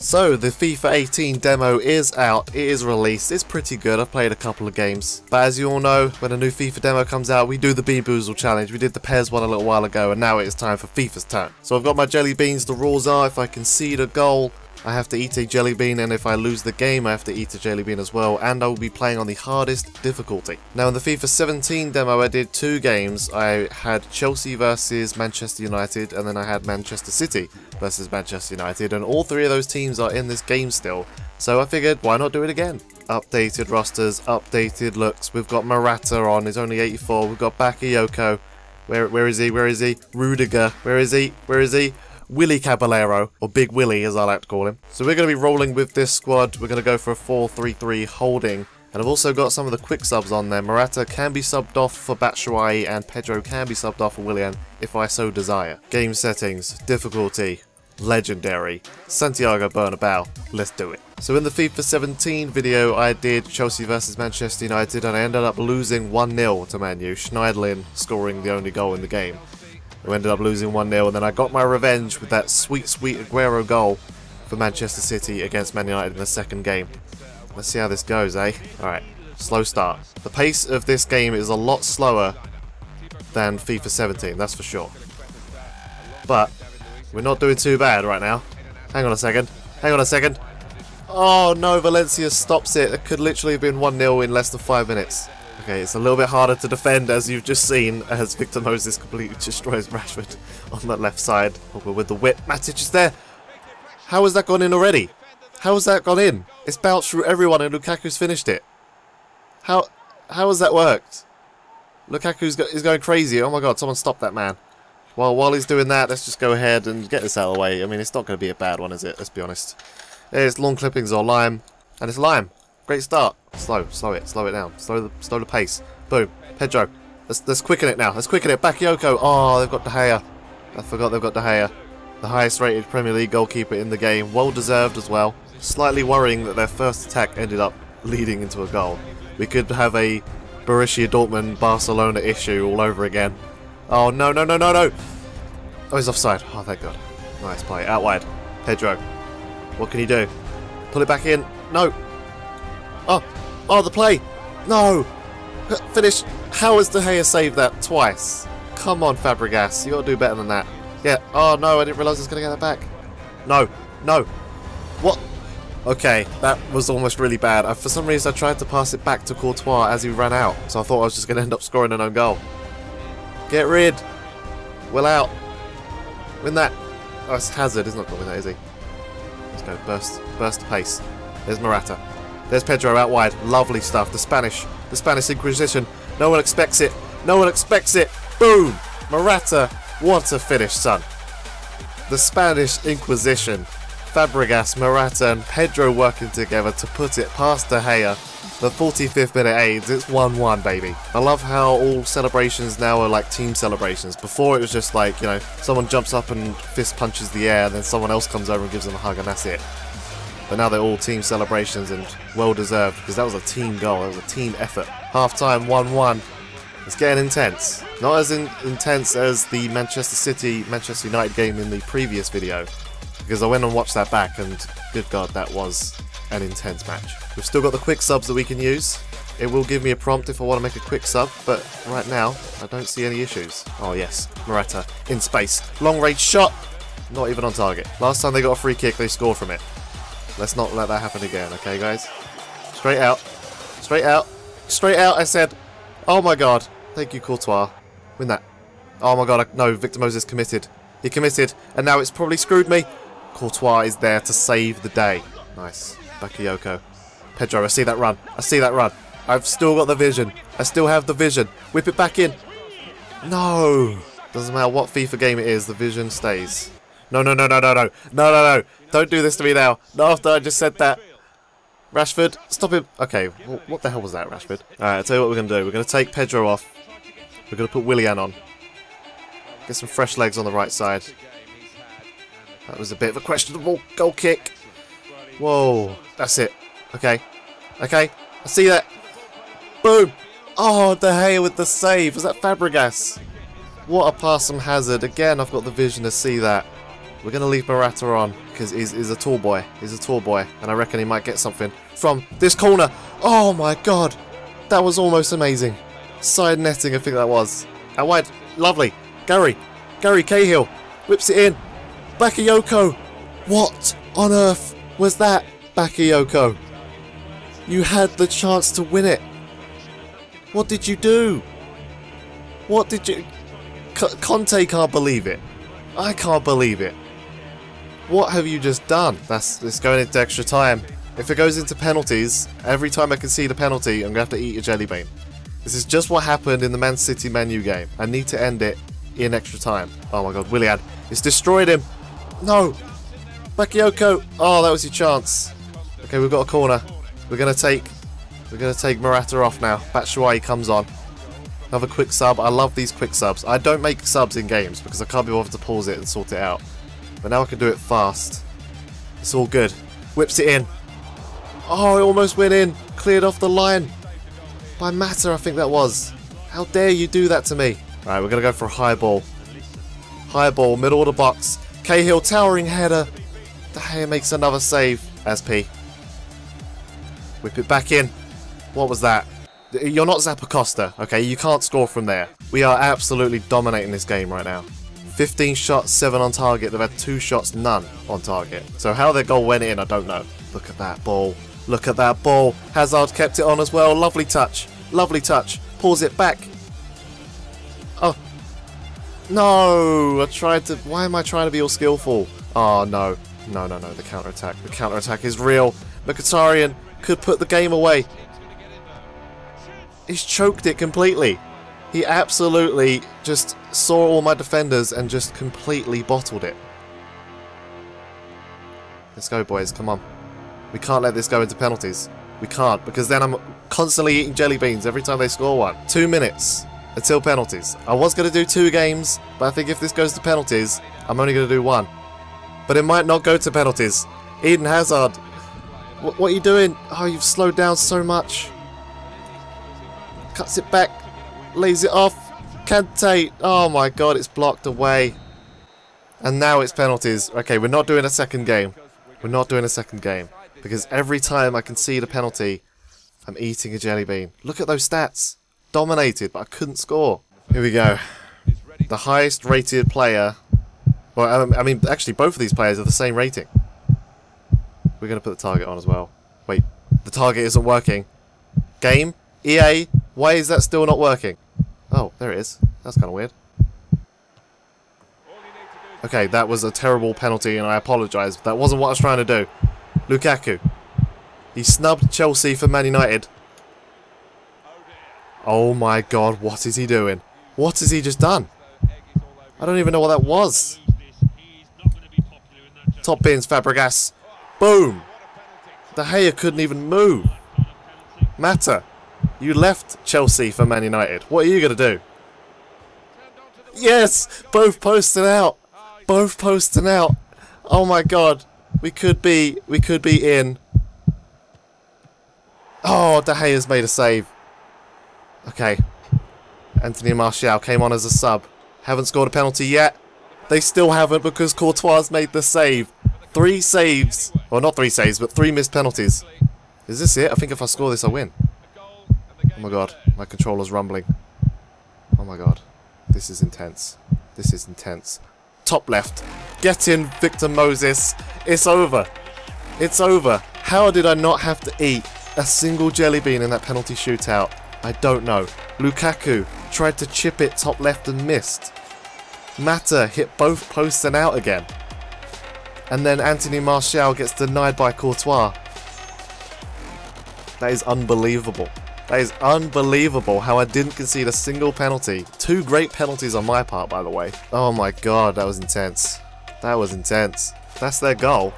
So, the FIFA 18 demo is out, it is released, it's pretty good, I've played a couple of games. But as you all know, when a new FIFA demo comes out, we do the Bean Boozle challenge, we did the PES one a little while ago, and now it is time for FIFA's turn. So I've got my jelly beans, the rules are, if I concede a goal, I have to eat a jelly bean and if I lose the game I have to eat a jelly bean as well and I will be playing on the hardest difficulty. Now in the FIFA 17 demo I did two games. I had Chelsea versus Manchester United and then I had Manchester City versus Manchester United and all three of those teams are in this game still. So I figured why not do it again? Updated rosters, updated looks. We've got Morata on, he's only 84. We've got Bakayoko. Where, where is he? Where is he? Rudiger. Where is he? Where is he? Willy Caballero, or Big Willy as I like to call him. So we're going to be rolling with this squad. We're going to go for a 4-3-3 holding. And I've also got some of the quick subs on there. Morata can be subbed off for Batshuayi and Pedro can be subbed off for Willian if I so desire. Game settings, difficulty, legendary, Santiago Bernabeu, let's do it. So in the FIFA 17 video I did Chelsea versus Manchester United and I ended up losing 1-0 to Man U, Schneiderlin scoring the only goal in the game. We ended up losing 1-0 and then I got my revenge with that sweet, sweet Aguero goal for Manchester City against Man United in the second game. Let's see how this goes, eh? Alright, slow start. The pace of this game is a lot slower than FIFA 17, that's for sure. But, we're not doing too bad right now. Hang on a second. Hang on a second. Oh no, Valencia stops it. It could literally have been 1-0 in less than 5 minutes. Okay, it's a little bit harder to defend as you've just seen as Victor Moses completely destroys Rashford on that left side. Oh, with the whip, Matic is there. How has that gone in already? How has that gone in? It's bounced through everyone and Lukaku's finished it. How how has that worked? Lukaku's go is going crazy. Oh my god, someone stop that man. Well, while he's doing that, let's just go ahead and get this out of the way. I mean, it's not going to be a bad one, is it? Let's be honest. It's long clippings or lime, and it's lime. Great start. Slow, slow it, slow it down. Slow the, slow the pace. Boom. Pedro. Let's, let's quicken it now. Let's quicken it. Bakayoko. Oh, they've got De Gea. I forgot they've got De Gea. The highest rated Premier League goalkeeper in the game. Well deserved as well. Slightly worrying that their first attack ended up leading into a goal. We could have a Borussia Dortmund Barcelona issue all over again. Oh, no, no, no, no, no. Oh, he's offside. Oh, thank God. Nice play. Out wide. Pedro. What can he do? Pull it back in. No. Oh, oh, the play. No. Finish. How has De Gea saved that twice? Come on, Fabregas. You got to do better than that. Yeah. Oh, no, I didn't realise I was to get that back. No. No. What? Okay, that was almost really bad. I, for some reason, I tried to pass it back to Courtois as he ran out, so I thought I was just to end up scoring an own goal. Get rid. Will out. Win that. Oh, it's Hazard. He's not going to win that, is he? Let's go. Burst. Burst pace. There's Morata. There's Pedro out wide. Lovely stuff. The Spanish. The Spanish Inquisition. No one expects it. No one expects it. Boom. Morata. What a finish, son. The Spanish Inquisition. Fabregas, Morata and Pedro working together to put it past De Gea. The 45th minute AIDS, it's 1-1 baby. I love how all celebrations now are like team celebrations. Before it was just like, you know, someone jumps up and fist punches the air and then someone else comes over and gives them a hug and that's it. But now they're all team celebrations and well deserved because that was a team goal, that was a team effort. Half time 1-1. It's getting intense. Not as in intense as the Manchester City Manchester United game in the previous video because I went and watched that back and good god that was an intense match. We've still got the quick subs that we can use. It will give me a prompt if I want to make a quick sub, but right now I don't see any issues. Oh yes, Morata in space. Long range shot, not even on target. Last time they got a free kick they scored from it. Let's not let that happen again, okay guys? Straight out. Straight out. Straight out, I said. Oh my god. Thank you, Courtois. Win that. Oh my god, I, no, Victor Moses committed. He committed, and now it's probably screwed me. Courtois is there to save the day. Nice. Bakayoko. Pedro, I see that run. I see that run. I've still got the vision. I still have the vision. Whip it back in. No. Doesn't matter what FIFA game it is, the vision stays. No, no, no, no, no, no. No, no, no. Don't do this to me now. Not after I just said that. Rashford, stop him. Okay, what the hell was that, Rashford? Alright, I'll tell you what we're going to do. We're going to take Pedro off. We're going to put Willian on. Get some fresh legs on the right side. That was a bit of a questionable goal kick. Whoa, that's it. Okay, okay, I see that. Boom. Oh, De Gea with the save. Was that Fabregas? What a pass from Hazard. Again, I've got the vision to see that. We're going to leave Morata on. because he's, he's a tall boy. He's a tall boy, and I reckon he might get something from this corner. Oh my god, that was almost amazing. Side netting, I think that was. Out wide, lovely. Gary, Gary Cahill whips it in. Bakayoko, what on earth was that, Bakayoko? You had the chance to win it. What did you do? What did you... Conte can't believe it. I can't believe it. What have you just done? That's it's going into extra time. If it goes into penalties, every time I can see the penalty, I'm going to have to eat a jelly bean. This is just what happened in the Man City Man U game. I need to end it in extra time. Oh my god, Willian. It's destroyed him. No. Bakayoko. Oh, that was your chance. Okay, we've got a corner. We're going to take we're going to take Morata off now. Batshuayi comes on. Another quick sub. I love these quick subs. I don't make subs in games because I can't be bothered to pause it and sort it out. But now I can do it fast. It's all good. Whips it in. Oh, it almost went in. Cleared off the line. By Mata, I think that was. How dare you do that to me? Alright, we're going to go for a high ball. High ball, middle of the box. Cahill, towering header. De Gea makes another save. Azpi. Whip it back in. What was that? You're not Zappacosta, okay? You can't score from there. We are absolutely dominating this game right now. 15 shots, 7 on target. They've had 2 shots, none on target. So how their goal went in, I don't know. Look at that ball. Look at that ball. Hazard kept it on as well. Lovely touch. Lovely touch. Pulls it back. Oh. No! I tried to... Why am I trying to be all skillful? Oh, no. No, no, no. The counter-attack. The counter-attack is real. Mkhitaryan could put the game away. He's choked it completely. He absolutely just saw all my defenders and just completely bottled it. Let's go, boys. Come on. We can't let this go into penalties. We can't, because then I'm constantly eating jelly beans every time they score one. Two minutes until penalties. I was going to do two games, but I think if this goes to penalties, I'm only going to do one. But it might not go to penalties. Eden Hazard. What, what are you doing? Oh, you've slowed down so much. Cuts it back. Lays it off. Kante. Oh my god, it's blocked away. And now it's penalties. Okay, we're not doing a second game. We're not doing a second game. Because every time I can see the penalty, I'm eating a jelly bean. Look at those stats. Dominated, but I couldn't score. Here we go. The highest rated player... Well, um, I mean, actually, both of these players are the same rating. We're going to put the target on as well. Wait, the target isn't working. Game? EA? Why is that still not working? Oh, there it is. That's kind of weird. Okay, that was a terrible penalty and I apologise. That wasn't what I was trying to do. Lukaku. He snubbed Chelsea for Man United. Oh my god, what is he doing? What has he just done? I don't even know what that was. Top bins, Fabregas. Boom! De Gea couldn't even move. Mata, you left Chelsea for Man United. What are you going to do? Yes! Both posting out. Both posting out. Oh my god. We could be, we could be in. Oh, De Gea's made a save. Okay. Anthony Martial came on as a sub. Haven't scored a penalty yet. They still haven't because Courtois made the save. Three saves. Well, not three saves, but three missed penalties. Is this it? I think if I score this, I win. Oh my god, my controller's rumbling. Oh my god. This is intense. This is intense. Top left. Get in, Victor Moses. It's over. It's over. How did I not have to eat a single jelly bean in that penalty shootout? I don't know. Lukaku tried to chip it top left and missed. Mata hit both posts and out again. And then Anthony Martial gets denied by Courtois. That is unbelievable. That is unbelievable how I didn't concede a single penalty. Two great penalties on my part, by the way. Oh my god, that was intense. That was intense. That's their goal.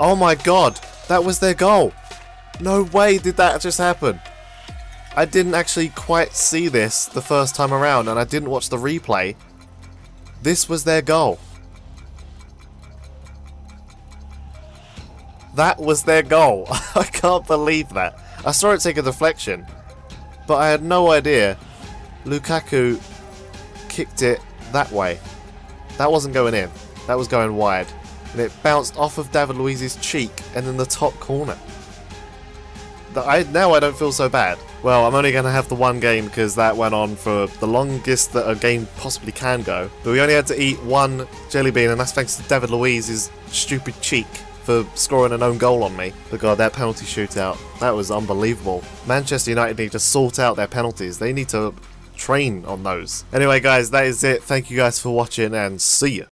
Oh my god, that was their goal. No way did that just happen. I didn't actually quite see this the first time around and I didn't watch the replay. This was their goal. That was their goal. I can't believe that. I saw it take a deflection, but I had no idea Lukaku kicked it that way. That wasn't going in. That was going wide. and it bounced off of David Luiz's cheek and in the top corner. I, now I don't feel so bad. Well, I'm only going to have the one game because that went on for the longest that a game possibly can go. But we only had to eat one jelly bean, and that's thanks to David Luiz's stupid cheek for scoring an own goal on me. But god, that penalty shootout, that was unbelievable. Manchester United need to sort out their penalties. They need to train on those. Anyway guys, that is it. Thank you guys for watching and see ya.